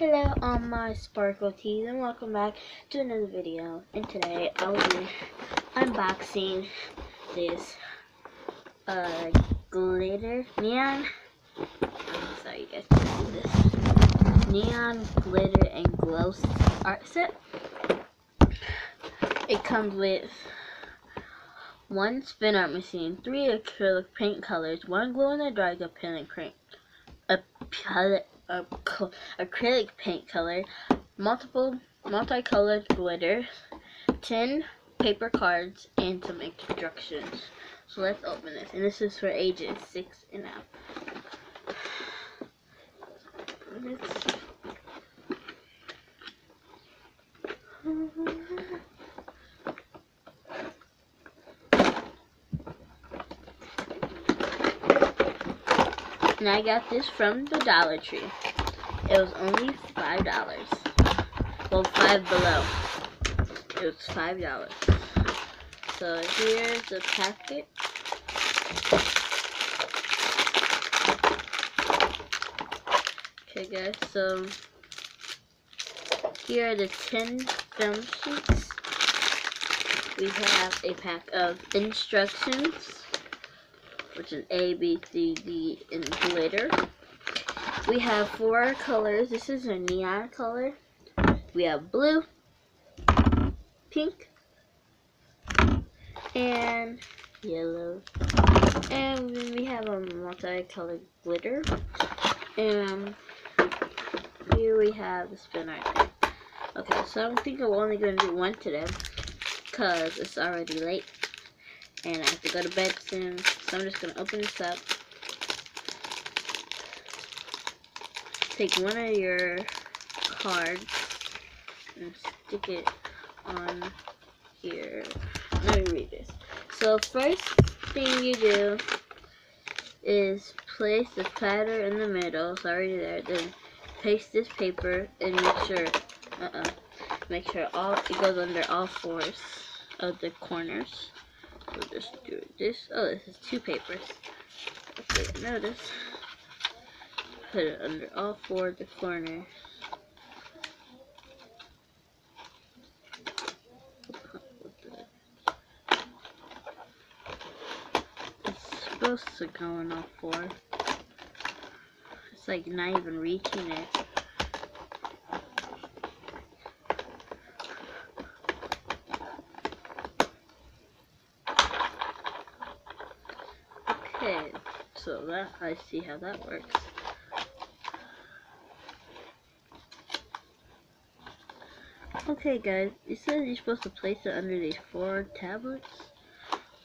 Hello on my sparkle tees and welcome back to another video. And today I will be unboxing this uh glitter neon. I'm sorry you guys can see this. Neon glitter and glow art set. It comes with one spin art machine, three acrylic paint colors, one glow in the dark acrylic paint, a palette acrylic paint color, multiple multicolored glitter, 10 paper cards, and some instructions. So let's open this. And this is for ages 6 and up. And I got this from the Dollar Tree. It was only five dollars. Well, five below. It was five dollars. So here's the packet. Okay, guys. So here are the ten film sheets. We have a pack of instructions which is A, B, C, D, and glitter. We have four colors. This is a neon color. We have blue, pink, and yellow. And then we have a multicolored glitter. And here we have the spin. Okay, so I think I'm only going to do one today because it's already late and I have to go to bed soon. So I'm just going to open this up. Take one of your cards and stick it on here. Let me read this. So first thing you do is place the platter in the middle. It's already there. Then paste this paper and make sure, uh-uh, make sure all it goes under all fours of the corners. We'll just do this. Oh, this is two papers. If you notice, put it under all four of the corners. It's supposed to go on all four. It's like not even reaching it. Okay, so that I see how that works. Okay guys, you said you're supposed to place it under these four tablets.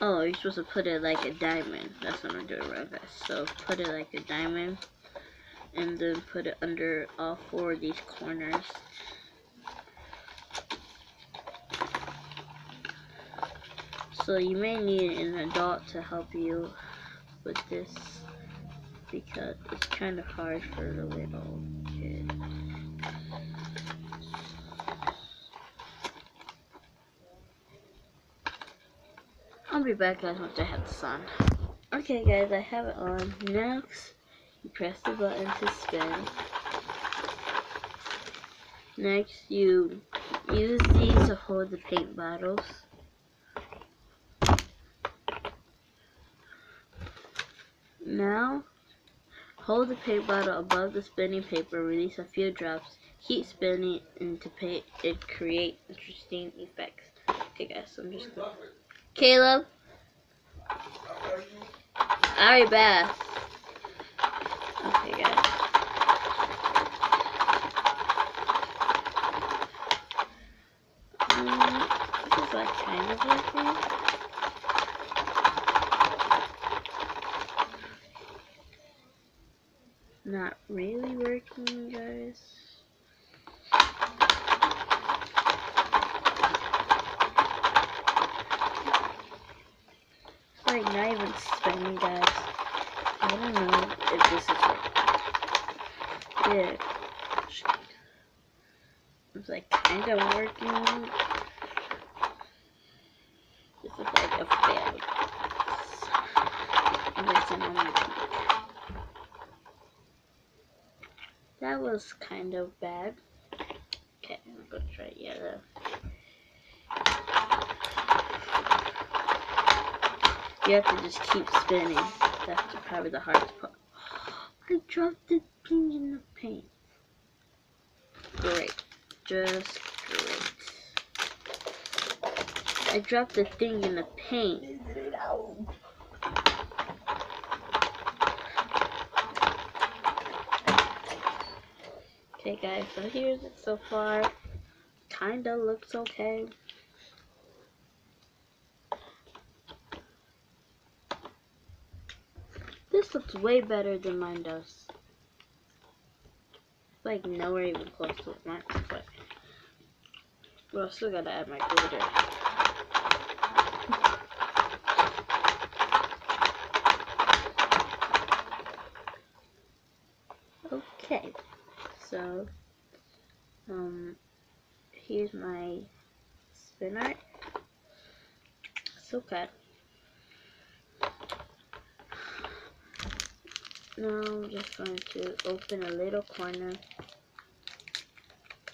Oh, you're supposed to put it like a diamond. That's what I'm doing right guys. So put it like a diamond and then put it under all four of these corners. So you may need an adult to help you with this because it's kind of hard for the little kid. I'll be back guys once I have this on. Okay guys, I have it on. Next, you press the button to spin. Next, you use these to hold the paint bottles. Now, hold the paint bottle above the spinning paper, release a few drops, keep spinning into paint and create interesting effects. Okay guys, I'm just going Caleb? Alright, Beth. Okay guys. Um, this is like kind of working. not really working, guys. It's like not even spinning, guys. I don't know if this is working. Yeah. It's like kind of working. This is like a fail. Listen on my that was was kind of bad. Okay, I'm gonna try yellow. You have to just keep spinning. That's probably the hardest part. I dropped the thing in the paint. Great. Just great. I dropped the thing in the paint. Okay guys, so here's it so far. Kinda looks okay. This looks way better than mine does. Like nowhere even close to mine, but well, I still gotta add my glitter. Okay, so um, here's my spin art. So good. Now I'm just going to open a little corner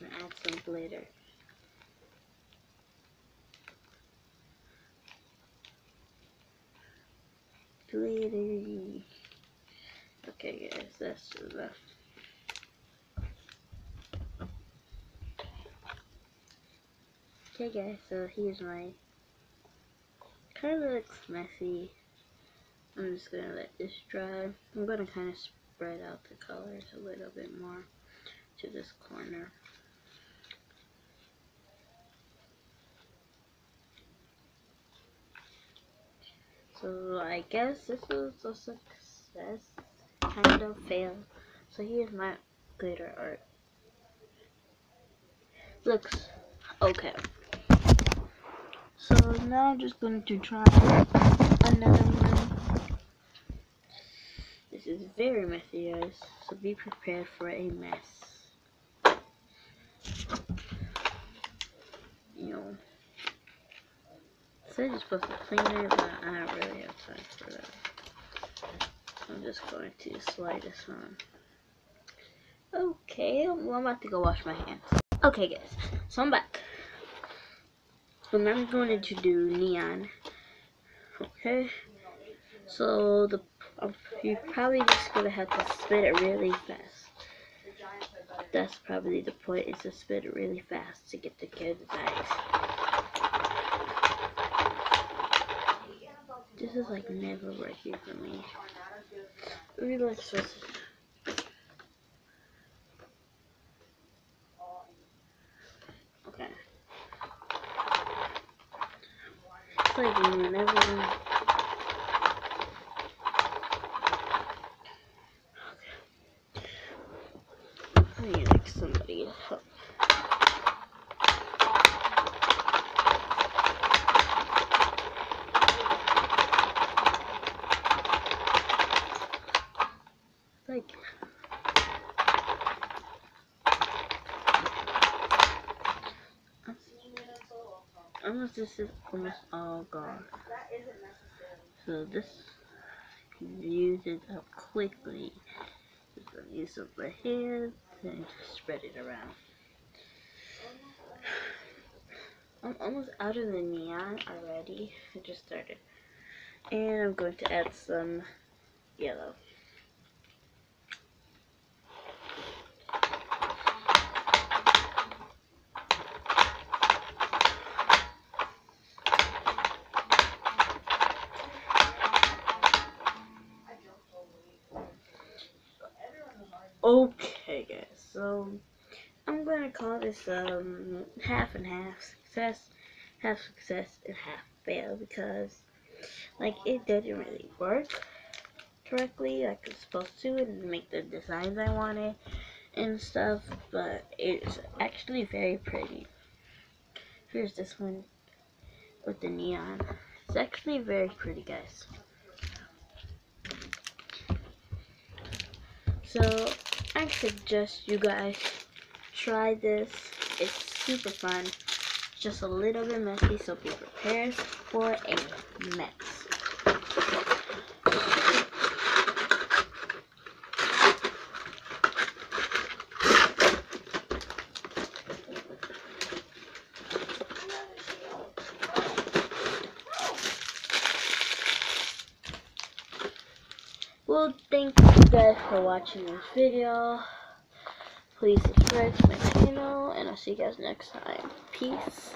and add some glitter. Glittery. Okay guys, that's enough. Okay guys, so here's my kind of looks messy. I'm just gonna let this dry. I'm gonna kind of spread out the colors a little bit more to this corner. So I guess this was a success, kind of fail. So here's my glitter art. Looks okay. So now I'm just going to try another one. This is very messy guys, so be prepared for a mess. You know. So you're supposed to clean it, but I don't really have time for that. I'm just going to slide this on. Okay, well I'm about to go wash my hands. Okay guys, so I'm back. And I'm going to do neon. Okay. So the um, you're probably just gonna have to spin it really fast. That's probably the point is to spin it really fast to get the good designs. This is like never working for me. Supposed Okay. It's like never I need like somebody to help. Like this is almost all gone. So this can use it up quickly. Just gonna use some my hands and just spread it around. I'm almost out of the neon already. I just started. And I'm going to add some yellow. Okay guys, so I'm gonna call this um half and half success, half success and half fail because like it didn't really work correctly like it's supposed to and make the designs I wanted and stuff, but it's actually very pretty. Here's this one with the neon. It's actually very pretty guys. So I suggest you guys try this. It's super fun. It's Just a little bit messy, so be prepared for a mess. Well, thank you guys for watching this video. Please subscribe to my channel, and I'll see you guys next time. Peace.